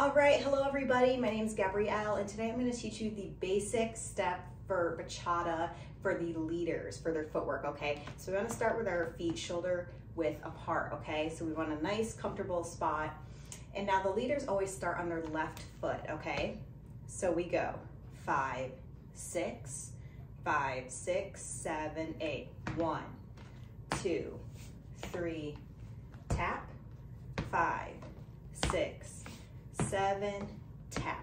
All right, hello everybody. My name is Gabrielle and today I'm going to teach you the basic step for bachata for the leaders, for their footwork, okay? So we want to start with our feet shoulder width apart, okay? So we want a nice comfortable spot. And now the leaders always start on their left foot, okay? So we go five, six, five, six, seven, eight. One, two, three, tap, five, six, seven, tap.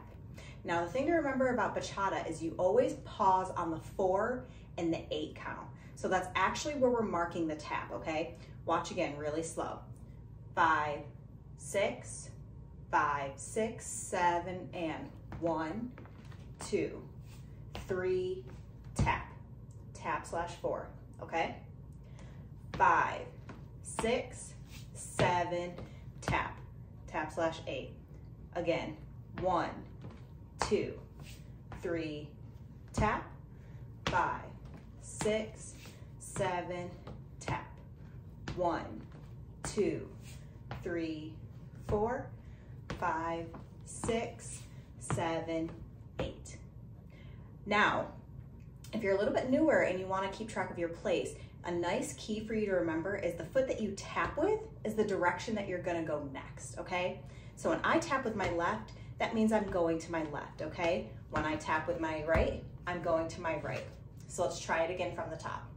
Now the thing to remember about bachata is you always pause on the four and the eight count. So that's actually where we're marking the tap, okay? Watch again, really slow. Five, six, five, six, seven, and one, two, three, tap. Tap slash four, okay? Five, six, seven, tap. Tap slash eight. Again, one, two, three, tap, five, six, seven, tap. One, two, three, four, five, six, seven, eight. Now, if you're a little bit newer and you wanna keep track of your place, a nice key for you to remember is the foot that you tap with is the direction that you're gonna go next, okay? So when I tap with my left, that means I'm going to my left, okay? When I tap with my right, I'm going to my right. So let's try it again from the top.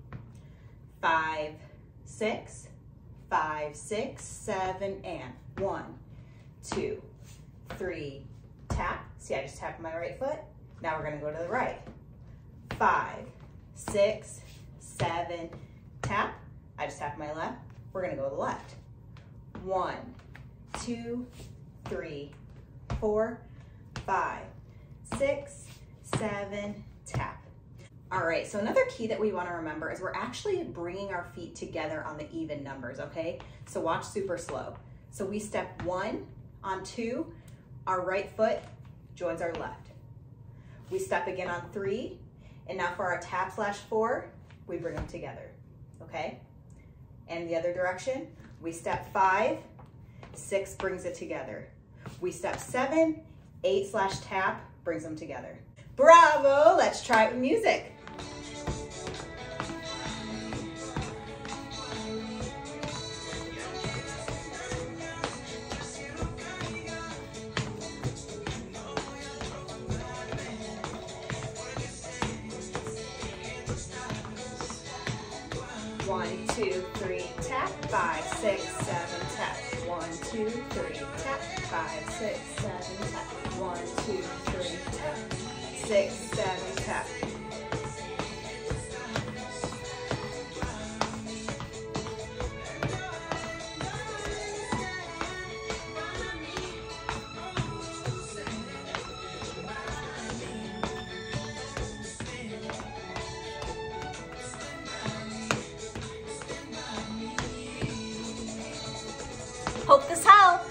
Five, six, five, six, seven, and one, two, three, tap. See, I just tapped my right foot. Now we're gonna go to the right. Five, six, seven, tap. I just tapped my left. We're gonna go to the left. One, two, three, four, five, six, seven, tap. All right, so another key that we wanna remember is we're actually bringing our feet together on the even numbers, okay? So watch super slow. So we step one on two, our right foot joins our left. We step again on three, and now for our tap slash four, we bring them together, okay? And the other direction, we step five, six brings it together. We step seven, eight slash tap brings them together. Bravo, let's try it with music. One, two, three, tap, five, six, seven, two, three, tap, five, six, seven, tap. One, two, three, tap, six, seven, tap. Hope this helped.